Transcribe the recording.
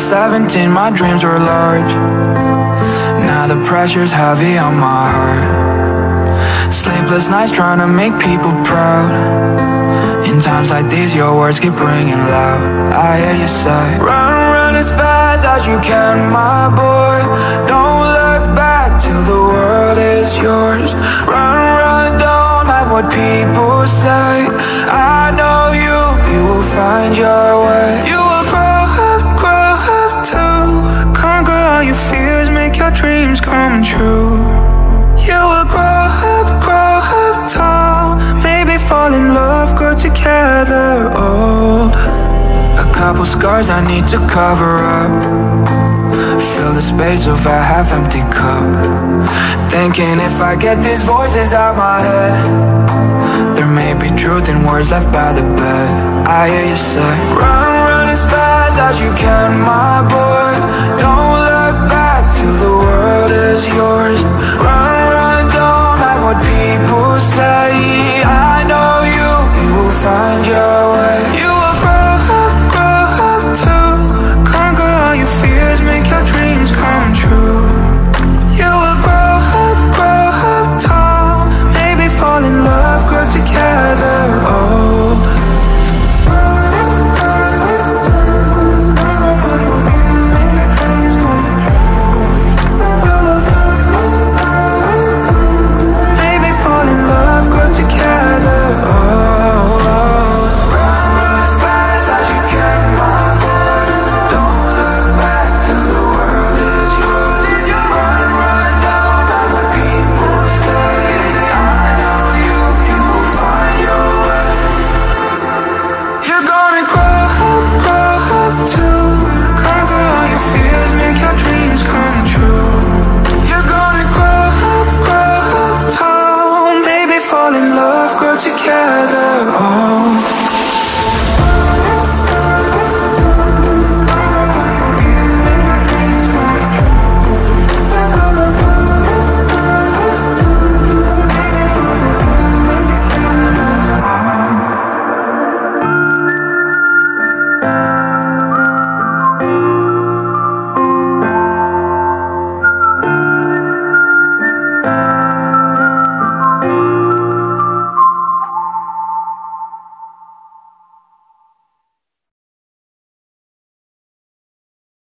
17, my dreams were large. Now the pressure's heavy on my heart. Sleepless nights trying to make people proud. In times like these, your words keep ringing loud. I hear you say, Run, run as fast as you can, my boy. Don't look back till the world is yours. Run, run, don't like what people say. I know you, you will find your couple scars I need to cover up. Fill the space of a half empty cup. Thinking if I get these voices out my head, there may be truth in words left by the bed. I hear you say, Run, run as fast as you can, my boy. Don't to